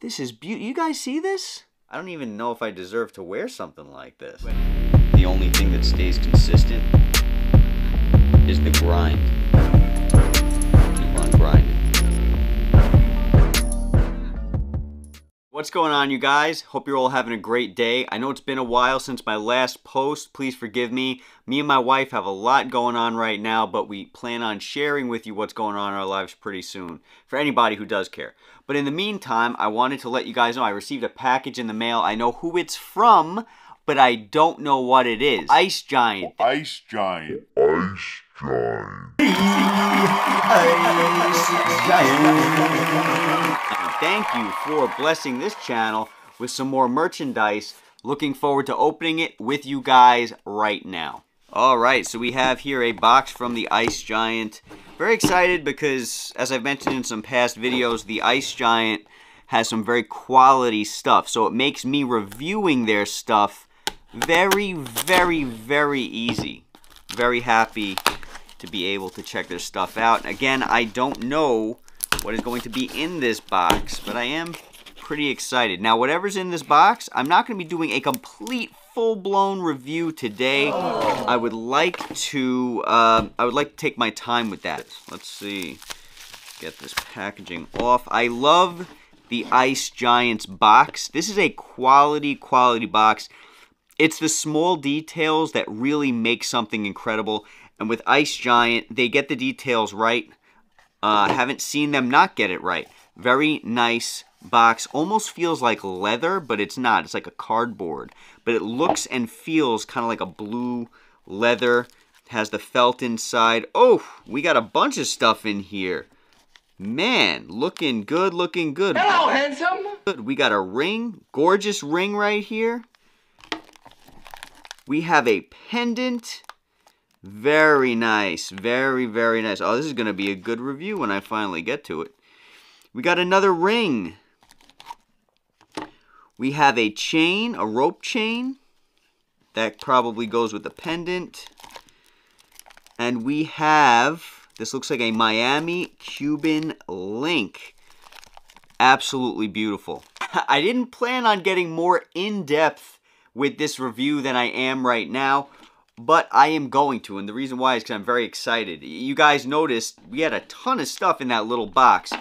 This is beautiful. You guys see this? I don't even know if I deserve to wear something like this. The only thing that stays consistent is the grind. What's going on, you guys? Hope you're all having a great day. I know it's been a while since my last post. Please forgive me. Me and my wife have a lot going on right now, but we plan on sharing with you what's going on in our lives pretty soon, for anybody who does care. But in the meantime, I wanted to let you guys know I received a package in the mail. I know who it's from, but I don't know what it is. Ice Giant. Ice Giant. Ice Thank you for blessing this channel with some more merchandise. Looking forward to opening it with you guys right now. All right, so we have here a box from the Ice Giant. Very excited because, as I've mentioned in some past videos, the Ice Giant has some very quality stuff. So it makes me reviewing their stuff very, very, very easy. Very happy to be able to check their stuff out. Again, I don't know what is going to be in this box, but I am pretty excited. Now, whatever's in this box, I'm not going to be doing a complete full-blown review today. I would like to, uh, I would like to take my time with that. Let's see, get this packaging off. I love the Ice Giants box. This is a quality, quality box. It's the small details that really make something incredible. And with Ice Giant, they get the details right. Uh, haven't seen them not get it right. Very nice box. Almost feels like leather, but it's not. It's like a cardboard. But it looks and feels kind of like a blue leather. Has the felt inside. Oh, we got a bunch of stuff in here. Man, looking good, looking good. Hello, handsome. Good. We got a ring. Gorgeous ring right here. We have a pendant. Very nice. Very, very nice. Oh, this is going to be a good review when I finally get to it. We got another ring. We have a chain, a rope chain. That probably goes with the pendant. And we have, this looks like a Miami Cuban link. Absolutely beautiful. I didn't plan on getting more in-depth with this review than I am right now, but I am going to, and the reason why is because I'm very excited. You guys noticed we had a ton of stuff in that little box.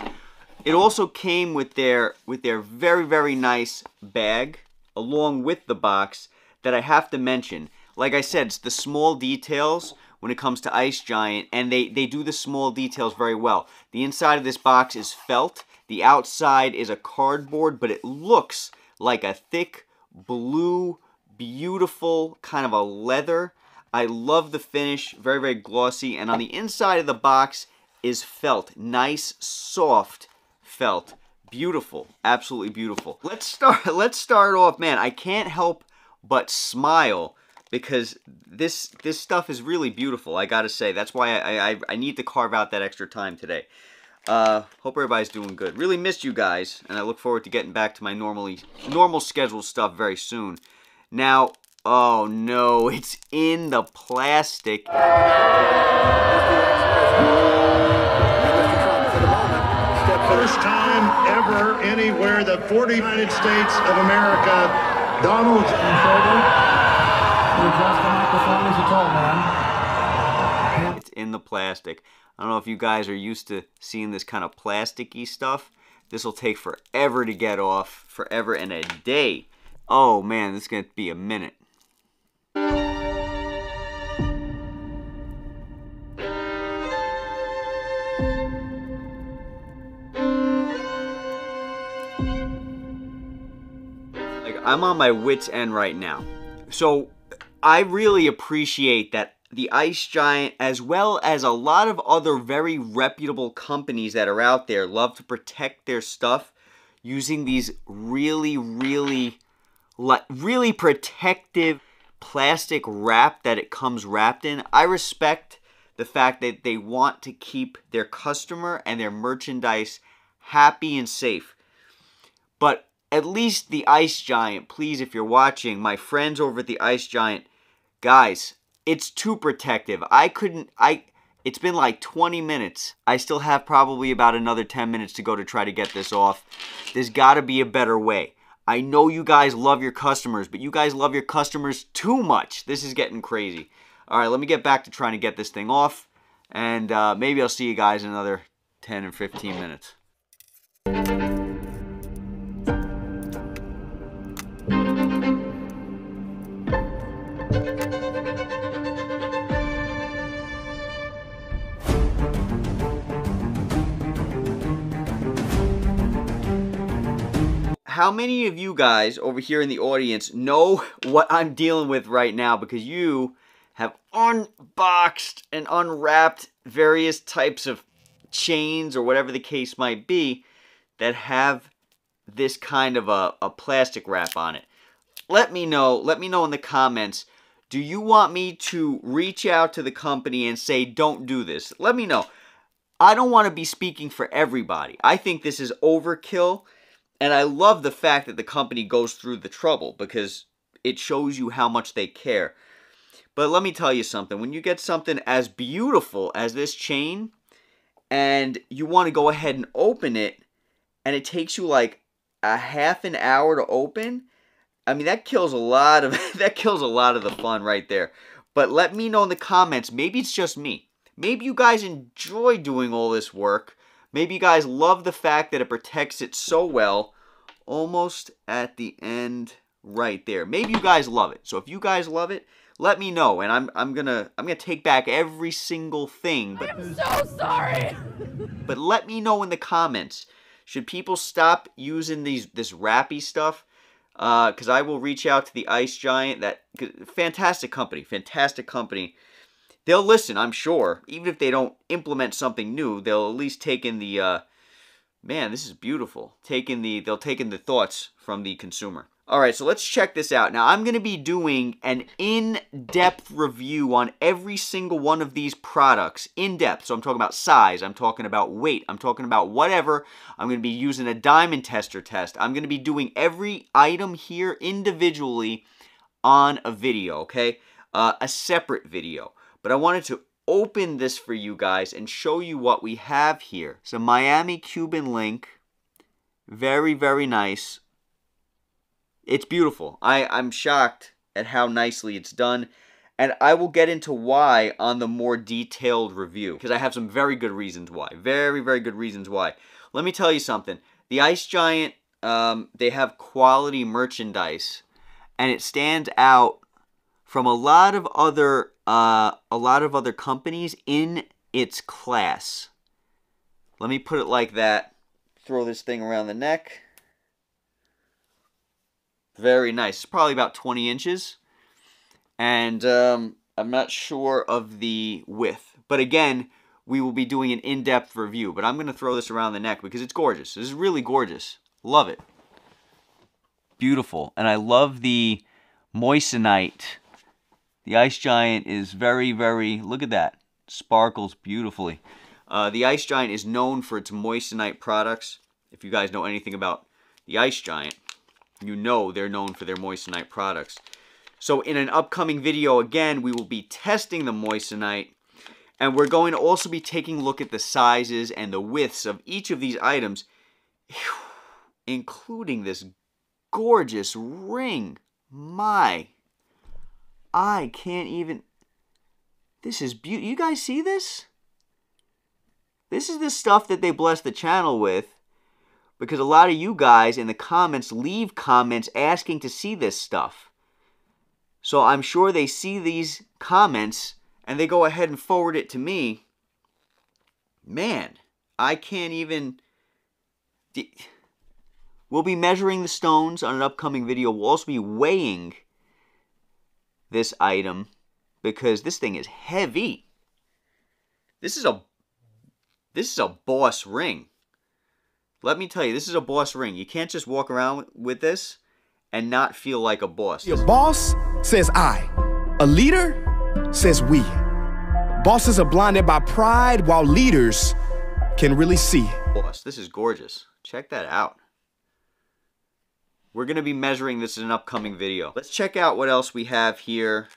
It also came with their with their very very nice bag along with the box that I have to mention. Like I said, it's the small details when it comes to Ice Giant, and they, they do the small details very well. The inside of this box is felt. The outside is a cardboard, but it looks like a thick blue, beautiful kind of a leather. I love the finish, very, very glossy. And on the inside of the box is felt, nice, soft felt. Beautiful, absolutely beautiful. Let's start, let's start off, man, I can't help but smile because this this stuff is really beautiful, I gotta say. That's why I, I, I need to carve out that extra time today. Uh, hope everybody's doing good. Really missed you guys, and I look forward to getting back to my normally normal scheduled stuff very soon. Now, oh no, it's in the plastic. First time ever anywhere the 40 United States of America, Donald It's in the plastic. I don't know if you guys are used to seeing this kind of plasticky stuff. This will take forever to get off, forever and a day. Oh man, this is going to be a minute. Like, I'm on my wit's end right now. So, I really appreciate that the Ice Giant, as well as a lot of other very reputable companies that are out there, love to protect their stuff using these really, really, really protective plastic wrap that it comes wrapped in. I respect the fact that they want to keep their customer and their merchandise happy and safe. But at least the Ice Giant, please, if you're watching, my friends over at the Ice Giant, guys, it's too protective. I couldn't, I, It's been like 20 minutes. I still have probably about another 10 minutes to go to try to get this off. There's got to be a better way. I know you guys love your customers, but you guys love your customers too much. This is getting crazy. All right, let me get back to trying to get this thing off, and uh, maybe I'll see you guys in another 10 or 15 minutes. How many of you guys over here in the audience know what I'm dealing with right now because you have unboxed and unwrapped various types of chains or whatever the case might be that have this kind of a, a plastic wrap on it. Let me know, let me know in the comments, do you want me to reach out to the company and say don't do this? Let me know. I don't want to be speaking for everybody. I think this is overkill and I love the fact that the company goes through the trouble because it shows you how much they care. But let me tell you something. When you get something as beautiful as this chain and you want to go ahead and open it and it takes you like a half an hour to open, I mean that kills a lot of that kills a lot of the fun right there. But let me know in the comments, maybe it's just me. Maybe you guys enjoy doing all this work Maybe you guys love the fact that it protects it so well almost at the end right there. Maybe you guys love it. So if you guys love it, let me know and I'm I'm gonna I'm gonna take back every single thing. But, I'm so sorry. but let me know in the comments. Should people stop using these this wrappy stuff? Because uh, I will reach out to the Ice Giant. That fantastic company, fantastic company they'll listen, I'm sure. Even if they don't implement something new, they'll at least take in the, uh, man, this is beautiful. Take in the, they'll take in the thoughts from the consumer. All right, so let's check this out. Now, I'm going to be doing an in-depth review on every single one of these products. In-depth, so I'm talking about size, I'm talking about weight, I'm talking about whatever. I'm going to be using a diamond tester test. I'm going to be doing every item here individually on a video, okay? Uh, a separate video. But I wanted to open this for you guys and show you what we have here. So Miami Cuban link. Very, very nice. It's beautiful. I, I'm shocked at how nicely it's done. And I will get into why on the more detailed review. Because I have some very good reasons why. Very, very good reasons why. Let me tell you something. The Ice Giant, um, they have quality merchandise. And it stands out from a lot of other uh, a lot of other companies in its class. Let me put it like that. Throw this thing around the neck. Very nice. It's probably about 20 inches. And um, I'm not sure of the width. But again, we will be doing an in-depth review. But I'm going to throw this around the neck because it's gorgeous. This is really gorgeous. Love it. Beautiful. And I love the moissanite the Ice Giant is very, very, look at that, sparkles beautifully. Uh, the Ice Giant is known for its moissanite products. If you guys know anything about the Ice Giant, you know they're known for their moissanite products. So in an upcoming video, again, we will be testing the moissanite. And we're going to also be taking a look at the sizes and the widths of each of these items, including this gorgeous ring. My I can't even... This is beautiful. You guys see this? This is the stuff that they bless the channel with. Because a lot of you guys in the comments leave comments asking to see this stuff. So I'm sure they see these comments and they go ahead and forward it to me. Man, I can't even... We'll be measuring the stones on an upcoming video. We'll also be weighing this item because this thing is heavy. This is a this is a boss ring. Let me tell you, this is a boss ring. You can't just walk around with this and not feel like a boss. Your boss says I. A leader says we. Bosses are blinded by pride while leaders can really see. Boss, this is gorgeous. Check that out. We're to be measuring this in an upcoming video. Let's check out what else we have here.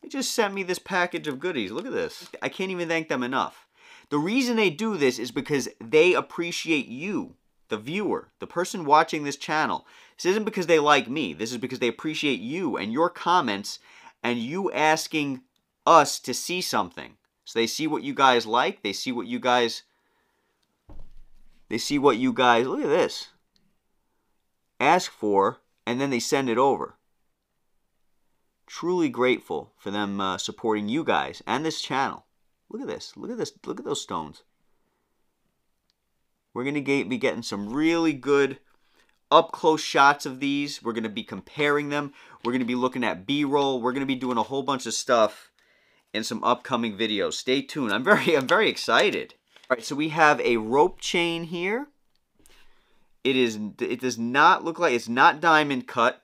They just sent me this package of goodies. Look at this. I can't even thank them enough. The reason they do this is because they appreciate you, the viewer, the person watching this channel. This isn't because they like me. This is because they appreciate you and your comments and you asking us to see something. So they see what you guys like. They see what you guys. They see what you guys. Look at this. Ask for, and then they send it over. Truly grateful for them uh, supporting you guys and this channel. Look at this. Look at this. Look at those stones. We're going to be getting some really good up close shots of these. We're going to be comparing them. We're going to be looking at B-roll. We're going to be doing a whole bunch of stuff in some upcoming videos. Stay tuned. I'm very I'm very excited. All right, so we have a rope chain here. It is it does not look like it's not diamond cut.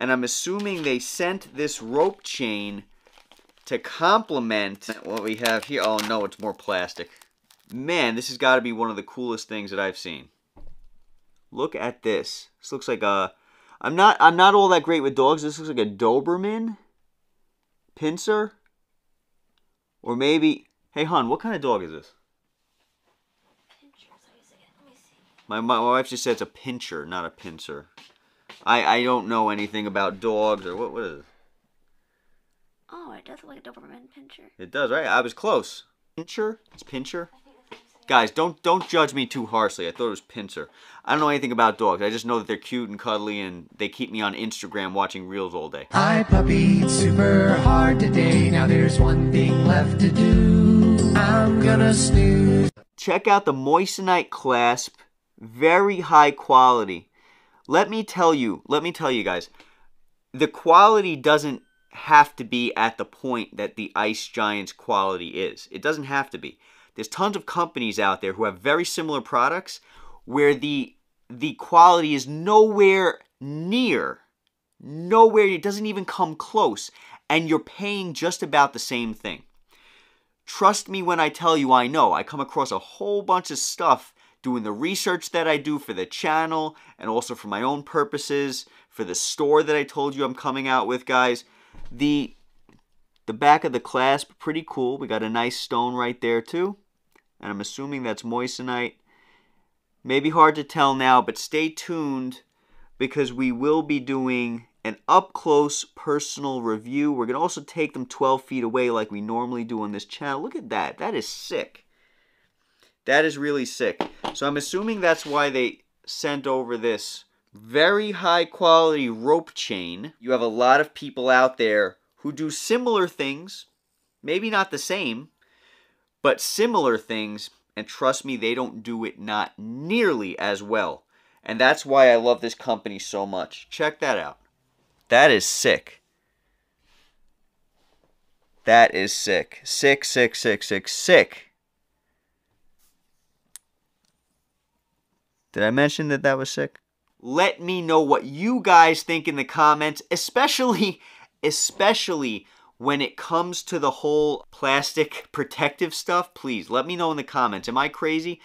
And I'm assuming they sent this rope chain to complement what we have here. Oh no, it's more plastic. Man, this has got to be one of the coolest things that I've seen. Look at this. This looks like a I'm not I'm not all that great with dogs. This looks like a Doberman pincer. Or maybe, hey, hon, what kind of dog is this? My, my, my wife just said it's a pincher, not a pincer. I, I don't know anything about dogs or what, what is it? Oh, it does look like a Doberman pincher. It does, right? I was close. Pincher? It's pincher? Guys, don't don't judge me too harshly. I thought it was pincer. I don't know anything about dogs. I just know that they're cute and cuddly and they keep me on Instagram watching reels all day. I puppied super hard today. Now there's one thing left to do. I'm gonna snooze. Check out the Moissanite clasp. Very high quality. Let me tell you, let me tell you guys, the quality doesn't have to be at the point that the Ice Giant's quality is. It doesn't have to be. There's tons of companies out there who have very similar products where the the quality is nowhere near nowhere it doesn't even come close and you're paying just about the same thing. Trust me when I tell you I know. I come across a whole bunch of stuff doing the research that I do for the channel and also for my own purposes, for the store that I told you I'm coming out with, guys. The the back of the clasp, pretty cool. We got a nice stone right there too and I'm assuming that's moissanite. Maybe hard to tell now, but stay tuned because we will be doing an up-close personal review. We're going to also take them 12 feet away like we normally do on this channel. Look at that. That is sick. That is really sick. So I'm assuming that's why they sent over this very high quality rope chain. You have a lot of people out there who do similar things, maybe not the same, but similar things, and trust me, they don't do it not nearly as well. And that's why I love this company so much. Check that out. That is sick. That is sick. Sick, sick, sick, sick, sick. Did I mention that that was sick? Let me know what you guys think in the comments, especially, especially when it comes to the whole plastic protective stuff, please let me know in the comments. Am I crazy?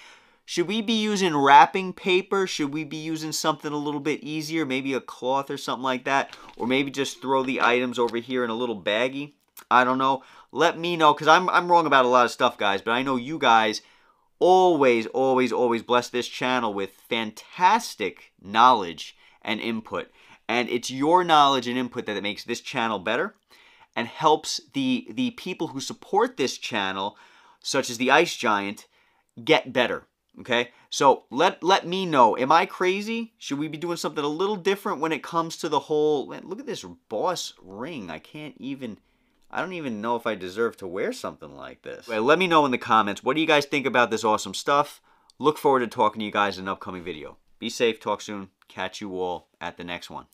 Should we be using wrapping paper? Should we be using something a little bit easier? Maybe a cloth or something like that? Or maybe just throw the items over here in a little baggie? I don't know. Let me know, because I'm, I'm wrong about a lot of stuff, guys. But I know you guys always, always, always bless this channel with fantastic knowledge and input. And it's your knowledge and input that makes this channel better and helps the the people who support this channel, such as the Ice Giant, get better. Okay, so let let me know. Am I crazy? Should we be doing something a little different when it comes to the whole? Man, look at this boss ring. I can't even. I don't even know if I deserve to wear something like this. Well, let me know in the comments. What do you guys think about this awesome stuff? Look forward to talking to you guys in an upcoming video. Be safe. Talk soon. Catch you all at the next one.